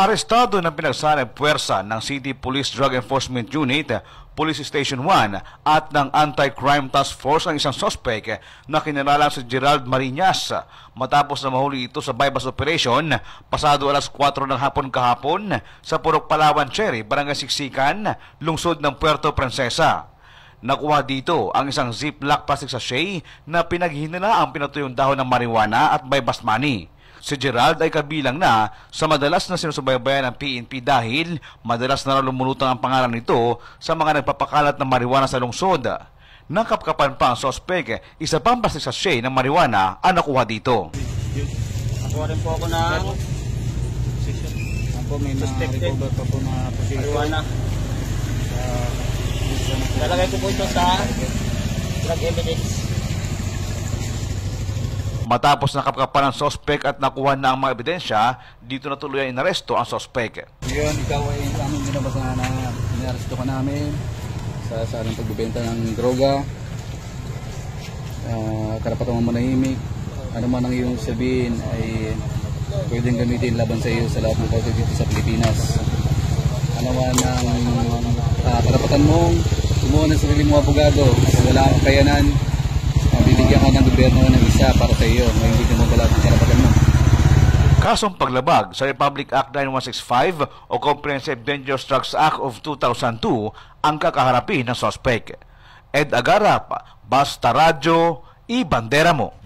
Arestado ng pinagsanang puwersa ng City Police Drug Enforcement Unit, Police Station 1 at ng Anti-Crime Task Force ang isang sospek na kinalalang si Gerald Marinas matapos na mahuli ito sa bypass operation pasado alas 4 ng hapon kahapon sa Purok Palawan Cherry, Barangay Siksikan, lungsod ng Puerto Princesa. Nakuha dito ang isang ziplock plastic sachet na pinaghinala ang pinatuyong dahon ng marijuana at bypass money. Si Gerald ay kabilang na sa madalas na sinusubaybayan ng PNP dahil madalas na lumulutang ang pangalan nito sa mga nagpapakalat ng marijuana sa lungsod. Nakapkapan pa ang sospek, isa pang plastic sachet ng marijuana ang nakuha dito. Nakuha rin po ako ng Yan po, may Suspected. na-recover pa po na position. marijuana. Sa Lalagay ko po ito sa drug evidence. Matapos nakapkapan ang sospek at nakuha na ang mga ebidensya, dito na tuloy ang inaresto ang sospek. Ngayon, ikaw ay aming binabasahan na inaresto ka namin sa sa anong pagbibenta ng droga. Uh, karapatan mo manahimik. Ano man ang iyong sabihin ay pwedeng gamitin laban sa iyo sa lahat ng tao dito sa Pilipinas. Ano man ang uh, karapatan mong kumuha ng sarili mong abogado kung wala kang kayanan, bibigyan ka ng gobyerno ng isa para sa iyo. Ngayon hindi mo lahat ng karapatan mo. Kasong paglabag sa Republic Act 9165 o Comprehensive Dangerous Drugs Act of 2002 ang kakaharapin ng sospek. Ed Agarap, Basta Radyo, i-bandera mo.